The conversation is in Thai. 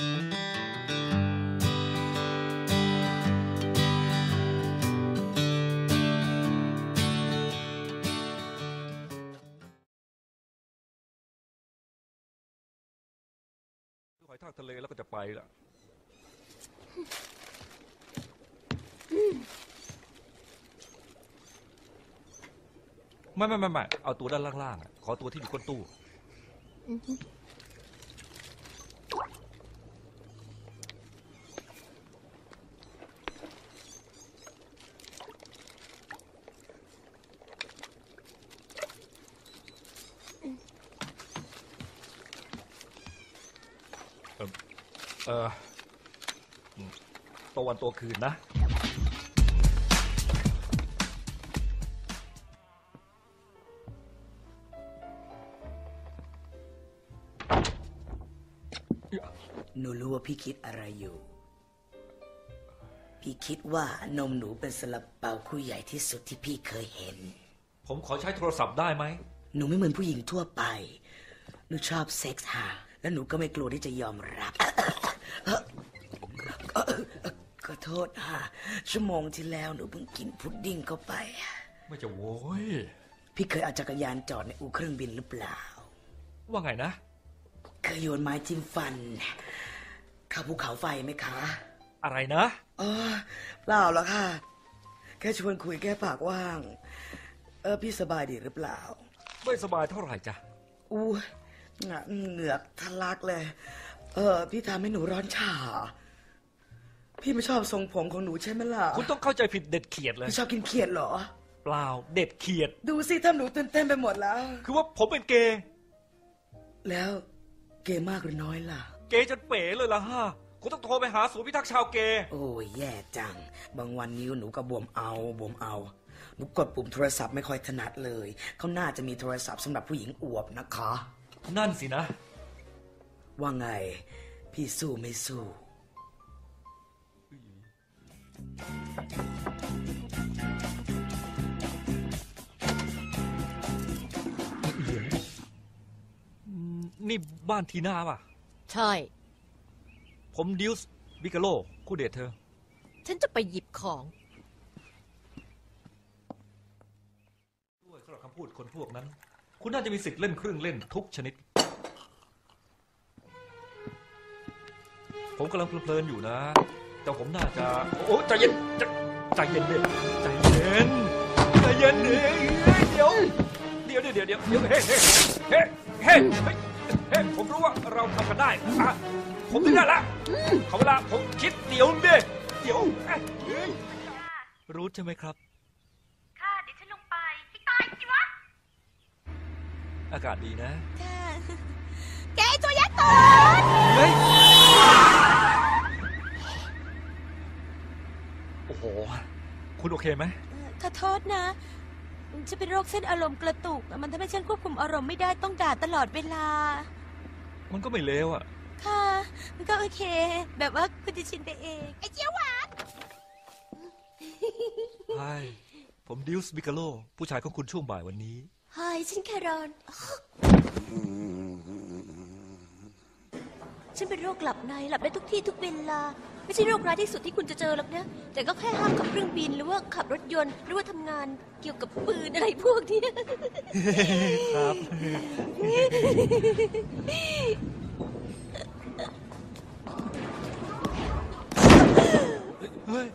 หอยทากทะเลแล้วก็จะไปละไม่ไม่ไม่ไม่เอาตัวด้านล่างๆอะขอตัวที่อยู่ก้นตู้เอ เอออืมตัววันตัวคืนนะ หนูรู้ว่าพี่คิดอะไรอยู่ พี่คิดว่านมหนูเป็นซาลาเปาคู่ใหญ่ที่สุดที่พี่เคยเห็น ผมขอใช้โทรศัพท์ได้ไหม หนูไม่เหมือนผู้หญิงทั่วไป หนูชอบเซ็กส์ค่ะและหนูก็ไม่กลัวที่จะยอมรับ ขอโทษค่ะ ชั่วโมงที่แล้วหนูเพิ่งกินพุดดิ้งเข้าไป ไม่จะโว้ย พี่เคยเอาจักรยานจอดในอู่เครื่องบินหรือเปล่า ว่าไงนะ เคยโยนไม้จิ้มฟันข้าภูเขาไฟไหมคะ อะไรนะเออเปล่าหรอกค่ะ แค่ชวนคุยแค่ปากว่าง เออพี่สบายดีหรือเปล่า ไม่สบายเท่าไหร่จ้ะอู้เหงเหงือกทะลักเลย เออพี่ทำให้หนูร้อนฉ่า พี่ไม่ชอบทรงผมของหนูใช่ไหมล่ะคุณต้องเข้าใจผิดเด็ดเขียดเลย พี่ชอบกินเขียดเหรอ เปล่า เด็ดเขียด ดูสิทำหนูตื่นเต้นไปหมดแล้ว คือว่าผมเป็นเกย์ แล้วเกย์มากหรือน้อยล่ะ เกย์จนเป๋เลยล่ะฮะ คุณต้องโทรไปหาศูนย์พิทักษ์ชาวเกย์ โอ้ยแย่จัง บางวันนิ้วหนูก็บวมเอาบวมเอาหนูกดปุ่มโทรศัพท์ไม่ค่อยถนัดเลย เขาน่าจะมีโทรศัพท์สำหรับผู้หญิงอวบนะคะ นั่นสินะ ว่าไง พี่สู้ไม่สู้ นี่บ้านทีน่าป่ะ ใช่ ผมดิวส์บิกาโล คู่เดทเธอ ฉันจะไปหยิบของด้วยสำหรับคำพูดคนพวกนั้น คุณน่าจะมีสิทธิ์เล่นเครื่องเล่นทุกชนิด ผมกำลังเพลินๆอยู่นะ แต่ผมน่าจะ โอ้ใจเย็นใจใจเย็นเด็ใจเย็นใจเย็นเด็เดี๋ยวเดี๋ยวเดี๋ยวเดี๋ยวเดี๋ยวเดี๋ยวเฮ้เฮ้เฮ้เฮ้เฮ้เฮ้ผมรู้ว่าเราทำกันได้อะผมถึงได้ละขอเวลาผมคิดเดี๋ยวเด็เดี๋ยวเอ้ยเฮ้ยรู้ใช่ไหมครับค่ะเดี๋ยวฉันลงไปให้ตายสิวะอากาศดีนะ แกไอ้ตัวยักษ์ตัว เฮ้ย โอ้โห คุณโอเคไหมขอโทษนะฉันเป็นโรคเส้นอารมณ์กระตุก มันทำให้ฉันควบคุมอารมณ์ไม่ได้ต้องด่าตลอดเวลา มันก็ไม่เลวอะ ค่ะ มันก็โอเค แบบว่าคุณจะชินไปเอง ไอ้เจียวหวานใช่ผมดิวส์บิกาโล ผู้ชายของคุณช่วงบ่ายวันนี้ฮายฉันแครอน ฉันเป็นโรคหลับในหลับได้ทุกที่ทุกเวลา ไม่ใช่โรคร้ายที่สุดที่คุณจะเจอหรอกนะ แต่ก็แค่ห้ามขับเครื่องบินหรือว่าขับรถยนต์ หรือว่าทำงานเกี่ยวกับปืนอะไรพวกเนี้ยครับ เฮ้ย